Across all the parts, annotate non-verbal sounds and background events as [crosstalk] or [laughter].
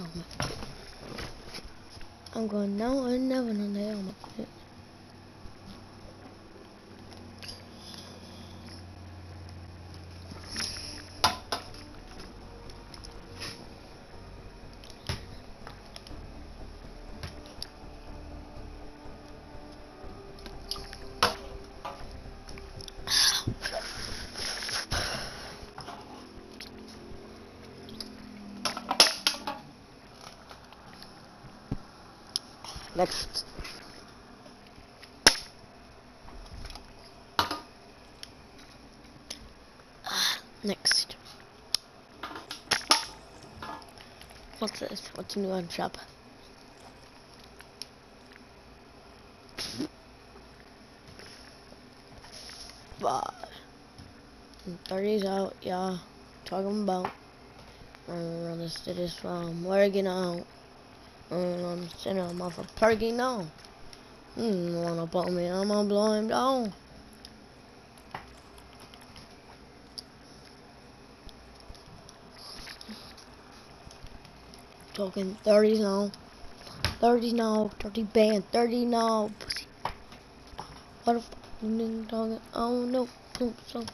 Oh. I'm going now and never on the helmet. Next. [sighs] Next. What's this? What's new on shop? But 30's out, yeah. Talking about uh, this is from working out. I'm sitting him off a parking now. Hmm, wanna put me, I'm gonna blow him down. Talking 30s now. 30 now, 30 band, 30 now, pussy. What the fuck, nigga talking? Oh no, no, so.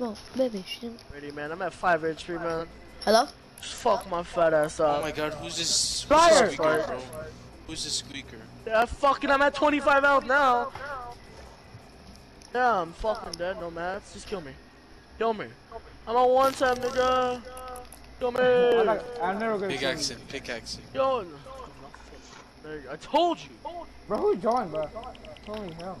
On, smoke, baby. She didn't. Ready, man. I'm at 5 HP, man. Hello? Fuck my fat ass Oh my god, who's this, who's Fire! this squeaker, bro? Who's this squeaker? Yeah, fucking, I'm at 25 health now. Yeah, I'm fucking dead, no mats. Just kill me. Kill me. I'm on one time, nigga. Kill me. I like, I'm never gonna. Pickaxe him, pickaxe him. Yo. There you go. I told you. Bro, who joined, bro? Holy hell.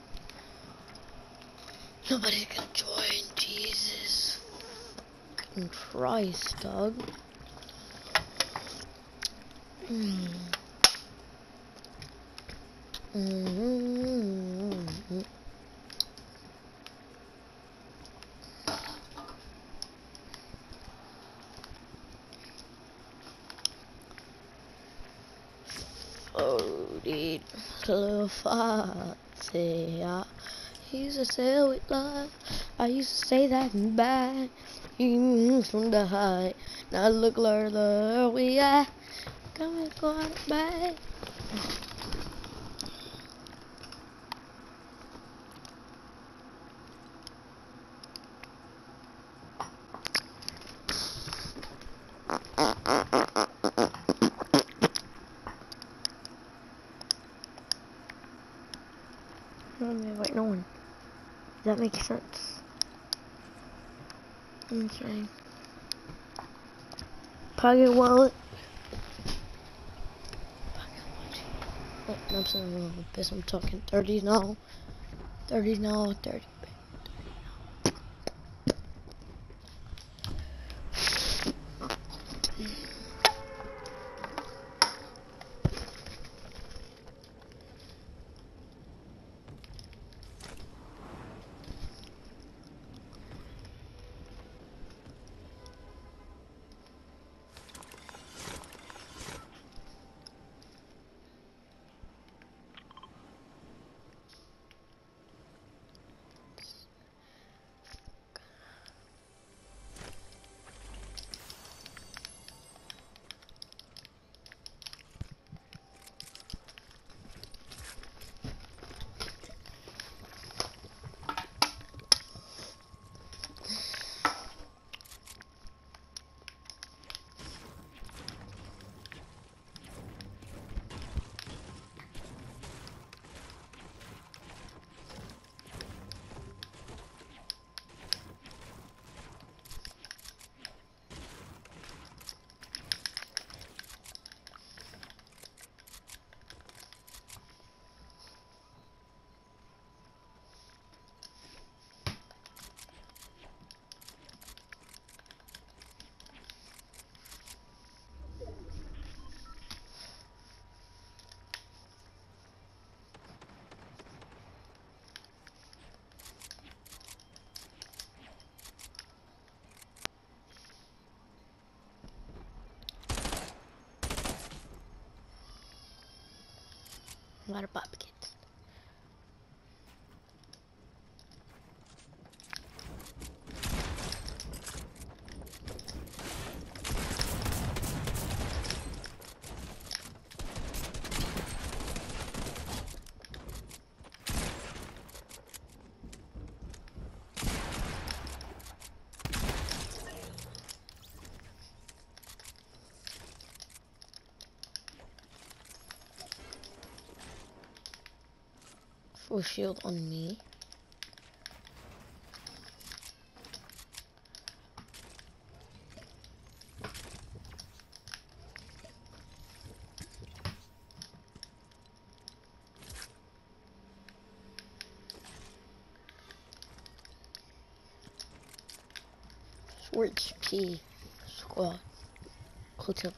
Nobody's gonna join. Jesus fucking Christ, dog. Mm. Mm-hmm. Odid Cleopatra. He used to say with love. I used to say that in bad. You from the high. Now look where we at. Come and go back. Oh, wait, no one. Does that make sense? Okay. Pocket wallet. Pocket watch. Oh, I'm saying wrong. This I'm talking 30s now. 30s now, 30. A lot Full shield on me. Switch P squad. Hotel